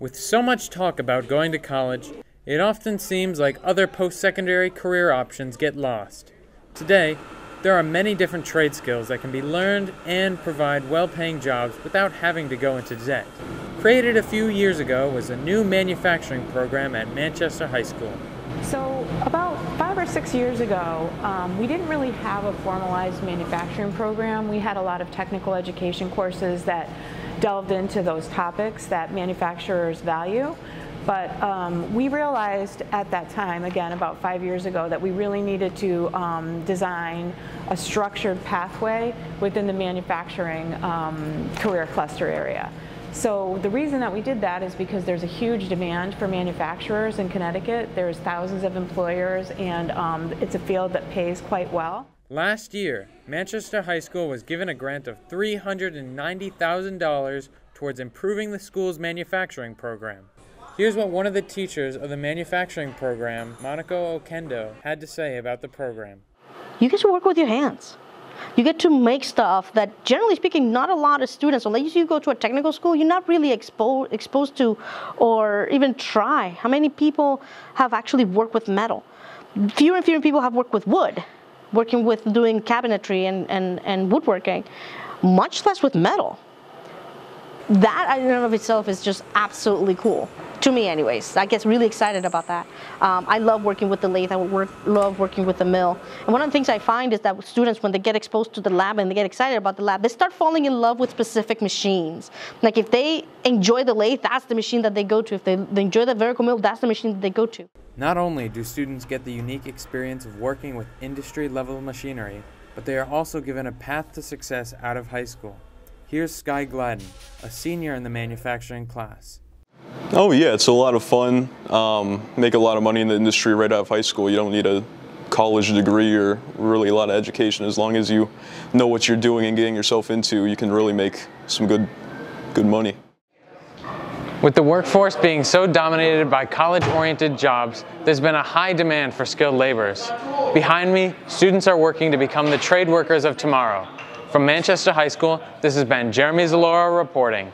With so much talk about going to college, it often seems like other post secondary career options get lost. Today, there are many different trade skills that can be learned and provide well paying jobs without having to go into debt. Created a few years ago was a new manufacturing program at Manchester High School. So about five or six years ago, um, we didn't really have a formalized manufacturing program. We had a lot of technical education courses that delved into those topics that manufacturers value. But um, we realized at that time, again about five years ago, that we really needed to um, design a structured pathway within the manufacturing um, career cluster area. So the reason that we did that is because there's a huge demand for manufacturers in Connecticut. There's thousands of employers and um, it's a field that pays quite well. Last year, Manchester High School was given a grant of $390,000 towards improving the school's manufacturing program. Here's what one of the teachers of the manufacturing program, Monica Okendo, had to say about the program. You get to work with your hands. You get to make stuff that, generally speaking, not a lot of students, unless you go to a technical school, you're not really expo- exposed to or even try. How many people have actually worked with metal? Fewer and fewer people have worked with wood working with doing cabinetry and, and, and woodworking, much less with metal. That in and of itself is just absolutely cool to me anyways. I get really excited about that. Um, I love working with the lathe, I work, love working with the mill. And one of the things I find is that students, when they get exposed to the lab and they get excited about the lab, they start falling in love with specific machines. Like if they enjoy the lathe, that's the machine that they go to. If they, they enjoy the vertical mill, that's the machine that they go to. Not only do students get the unique experience of working with industry level machinery, but they are also given a path to success out of high school. Here's Sky Gladden, a senior in the manufacturing class. Oh yeah, it's a lot of fun. Um, make a lot of money in the industry right out of high school. You don't need a college degree or really a lot of education. As long as you know what you're doing and getting yourself into, you can really make some good, good money. With the workforce being so dominated by college-oriented jobs, there's been a high demand for skilled laborers. Behind me, students are working to become the trade workers of tomorrow. From Manchester High School, this has been Jeremy Zilora reporting.